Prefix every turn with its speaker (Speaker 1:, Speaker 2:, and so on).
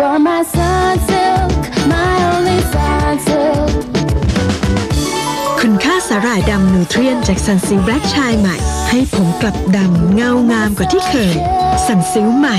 Speaker 1: are my sunsilk, my only sunsilk.
Speaker 2: คุณค่าสาหร่ายดำนูเทรียนจากสันซิลแบล็กชายใหม่ ให้ผมกลับดำเงางามกว่าที่เคย สันซิลใหม่